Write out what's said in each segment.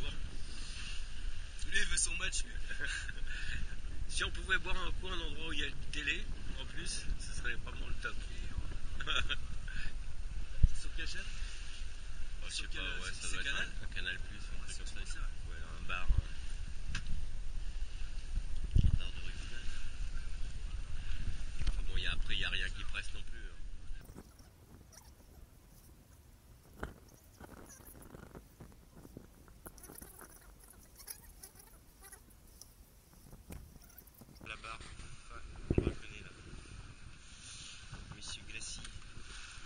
vote pour. Lui, il veut son match. Si on pouvait boire un coup à un endroit où il y a une télé, en plus, ce serait vraiment le top. Sur quelle chaîne? Oh, Sur pas, quel- ouais, c'est ça doit être Canal? un, un Canal Plus, un truc c'est comme ça. ça. Ouais, un bar. euh, Un bar de rugby. Enfin bon, il y a- après, il n'y a rien qui presse non plus. hein. La barre, on le reconnaît là. Monsieur Glacy.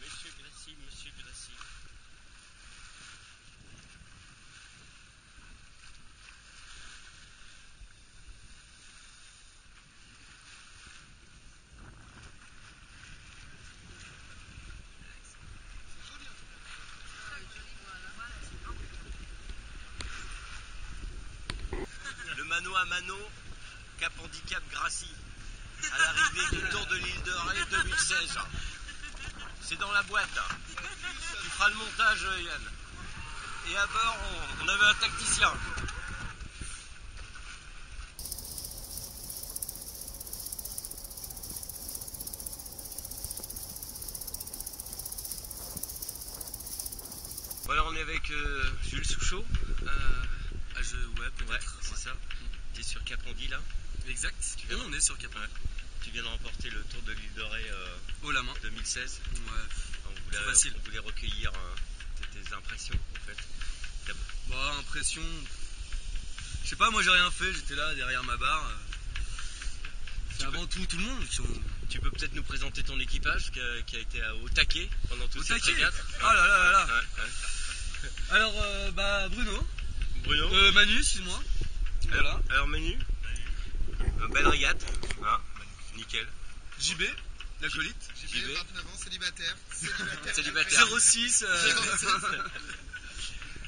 Monsieur Glacy, Monsieur Glacy. Le mano à Cap Handicap Gracie, à l'arrivée du Tour de l'île de Ré 2016. C'est dans la boîte. Tu feras le montage, Yann. Et à bord, on, on avait un tacticien. Voilà, on est avec euh, Jules Souchot. Euh, Ah, je... Ouais, ouais, peut-être. c'est ça. Sur Capondi là. Exact. viens- On est sur Capon. Ouais. Tu viens de remporter le Tour de l'île de Ré euh, Haut la main. 2016. Ouais. On voulait, facile. on voulait recueillir euh, tes, impressions en fait. Bah, impression. Je sais pas, moi j'ai rien fait, j'étais là derrière ma barre. C'est avant tout tout le monde sont. Tu peux peut-être nous présenter ton équipage qui a, qui a été au taquet pendant toute cette taquet régate. Ah là là là là Ouais, ouais. Alors, euh, bah, Bruno. Bruno Euh, Manu, excuse-moi. Voilà. Alors, Manu Euh, Belle régate. Hein Nickel. JB, l'acolyte. JB. 29 ans, célibataire. Célibataire. Célibataire. 06. euh,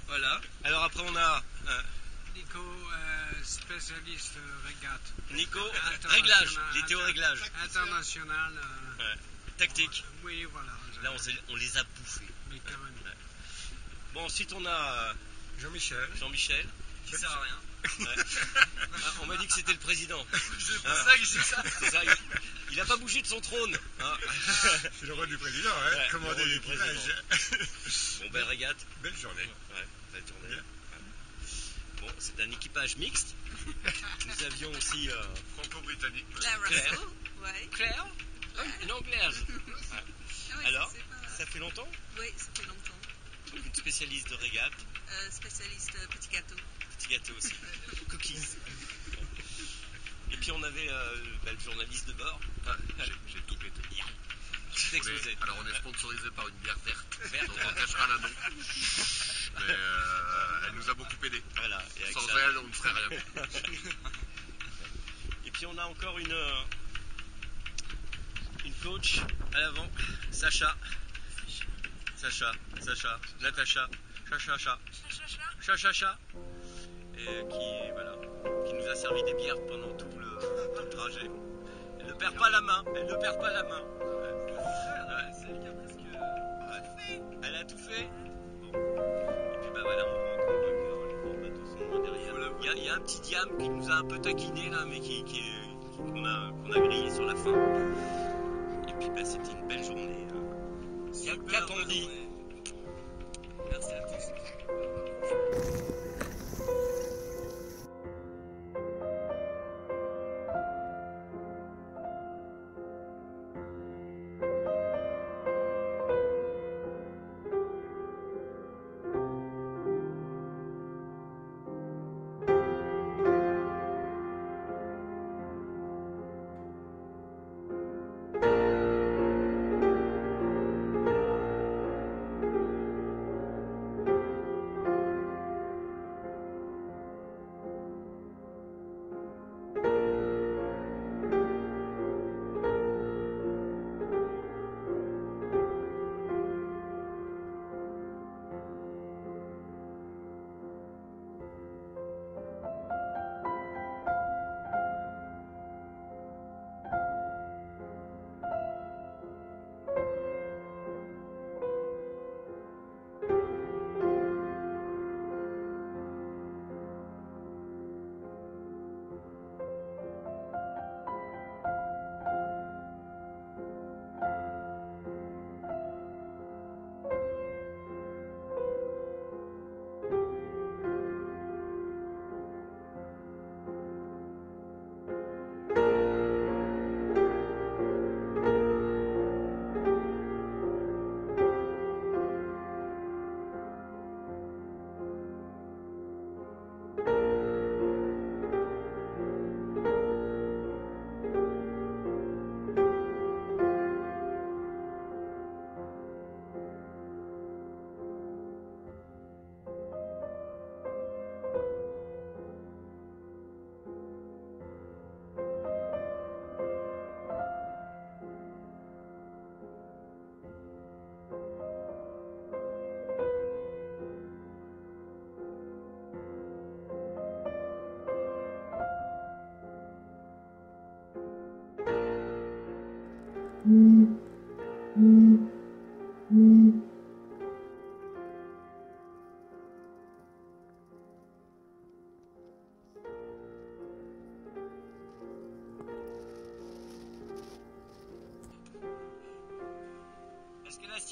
voilà. Alors après on a euh, Nico, euh, spécialiste régate. Nico, réglage, il était au réglage. International. euh, Ouais. Tactique. oui, voilà. Là on, les a bouffés. Mais quand même. Bon ensuite on a Jean-Michel. Jean-Michel. Qui sert à rien. Ouais. Ah, on m'a dit que c'était le président. C'est pour Ah. ça que j'ai ça. C'est ça, il, il a pas bougé de son trône. hein. C'est le rôle du président, hein. Ouais, rôle du l'équipage. Bon belle régate. Belle journée. Ouais, belle journée. Bien. Ouais. Bon, c'est un équipage mixte. Nous avions aussi euh, Franco-britannique. La Claire. Russell, ouais. Claire, une anglaise. Ah ouais, Alors, c'est pas- ça fait longtemps? Oui, ça fait longtemps. Donc une spécialiste de régate. Euh, spécialiste euh, petit gâteau. Petit gâteau aussi. Cookies. Et puis on avait euh, bah, le journaliste de bord. J'ai tout pété. On est- alors on est sponsorisé par une bière verte, Verte. dont on cachera la nom. Mais euh, elle nous a beaucoup aidé. Voilà. Et, Sans ça- elle, on ne ferait rien. Et puis on a encore une, euh, une coach à l'avant, Sacha. Sacha, Sacha, Natacha, Chacha, Chacha, Chacha, Chacha. Et qui, voilà, qui nous a servi des bières pendant tout le, tout le trajet. Elle ne perd pas la main, elle ne perd pas la main. Ouais. C'est elle qui a presque. Elle a tout fait. Bon. Et puis bah voilà, on les sont loin derrière. Il y, a, il y a un petit diam qui nous a un peu taquiné là, mais qui, qui, qu'on a, grillé sur la fin. Et puis bah c'était une belle journée. hein. Qu'a-t-on dit journée. Merci à tous.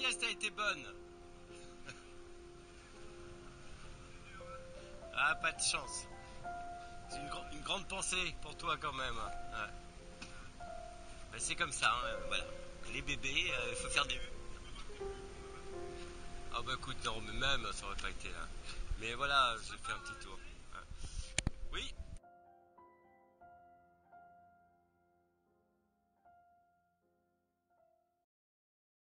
A été bonne Ah, pas de chance. C'est une, gr- une grande pensée pour toi quand même. Ben, c'est comme ça, hein, voilà. Les bébés, euh, il faut faire des... Ah bah écoute, non, mais même, ça aurait pas été là. Mais voilà, j'ai fait un petit tour.